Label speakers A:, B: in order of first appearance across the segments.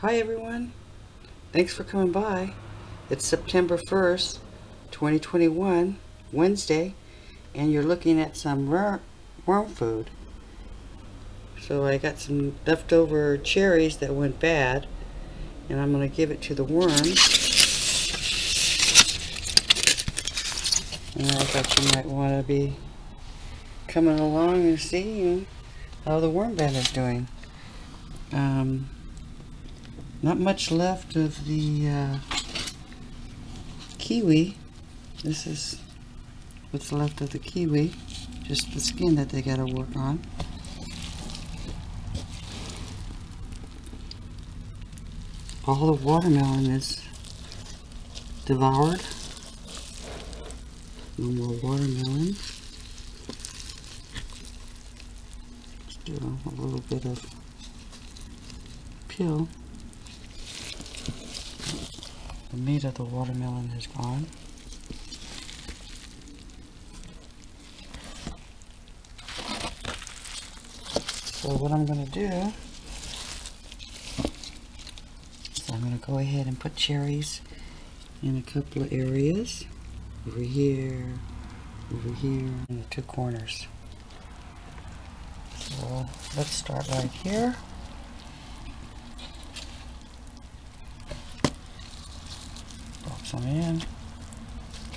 A: Hi everyone. Thanks for coming by. It's September 1st, 2021, Wednesday, and you're looking at some worm, food. So I got some leftover cherries that went bad, and I'm going to give it to the worms. And I thought you might want to be coming along and seeing how the worm bed is doing. Um, not much left of the uh, kiwi. This is what's left of the kiwi. Just the skin that they got to work on. All the watermelon is devoured. No more watermelon. Let's do a little bit of peel. The meat of the watermelon is gone. So what I'm going to do is I'm going to go ahead and put cherries in a couple of areas over here, over here, in the two corners. So let's start right here. In,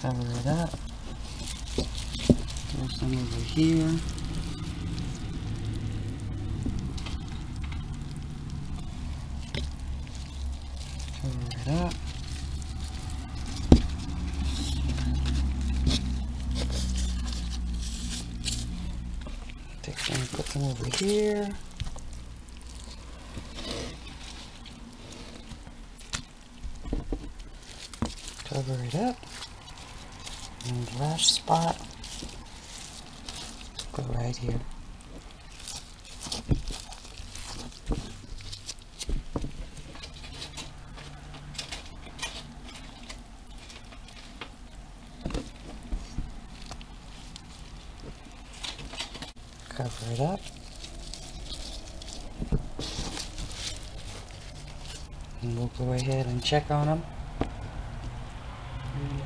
A: cover it up. Throw some over here. Cover it up. Put some over here. Cover it up. And last spot, go right here. Cover it up. And we'll go ahead and check on them.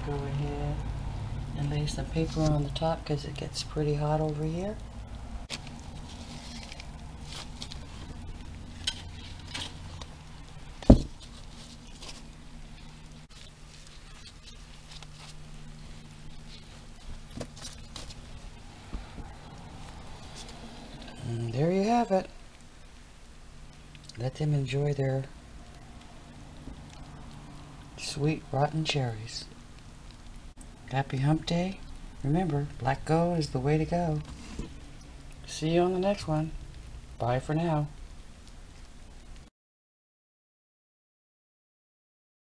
A: Go ahead and lay some paper on the top because it gets pretty hot over here. And there you have it. Let them enjoy their sweet rotten cherries. Happy hump day. Remember, black gold is the way to go. See you on the next one. Bye for now.